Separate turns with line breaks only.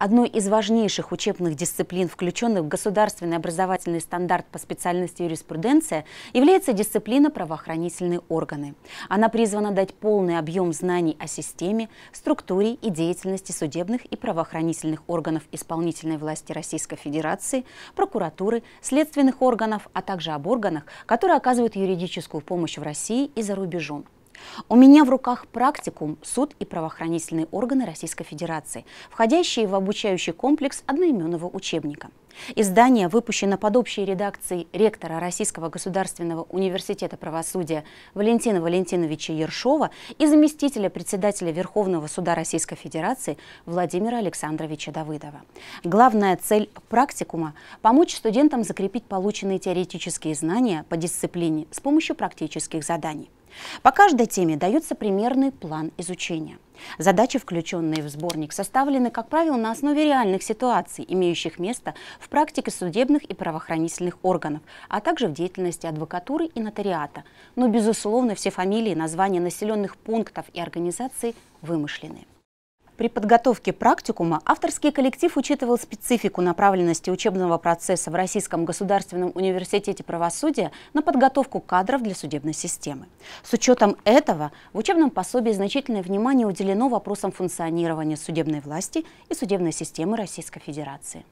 Одной из важнейших учебных дисциплин, включенных в государственный образовательный стандарт по специальности юриспруденция, является дисциплина правоохранительные органы. Она призвана дать полный объем знаний о системе, структуре и деятельности судебных и правоохранительных органов исполнительной власти Российской Федерации, прокуратуры, следственных органов, а также об органах, которые оказывают юридическую помощь в России и за рубежом. У меня в руках практикум «Суд и правоохранительные органы Российской Федерации», входящие в обучающий комплекс одноименного учебника. Издание выпущено под общей редакцией ректора Российского государственного университета правосудия Валентина Валентиновича Ершова и заместителя председателя Верховного суда Российской Федерации Владимира Александровича Давыдова. Главная цель практикума – помочь студентам закрепить полученные теоретические знания по дисциплине с помощью практических заданий. По каждой теме дается примерный план изучения. Задачи, включенные в сборник, составлены, как правило, на основе реальных ситуаций, имеющих место в практике судебных и правоохранительных органов, а также в деятельности адвокатуры и нотариата. Но, безусловно, все фамилии, названия населенных пунктов и организаций вымышлены. При подготовке практикума авторский коллектив учитывал специфику направленности учебного процесса в Российском государственном университете правосудия на подготовку кадров для судебной системы. С учетом этого в учебном пособии значительное внимание уделено вопросам функционирования судебной власти и судебной системы Российской Федерации.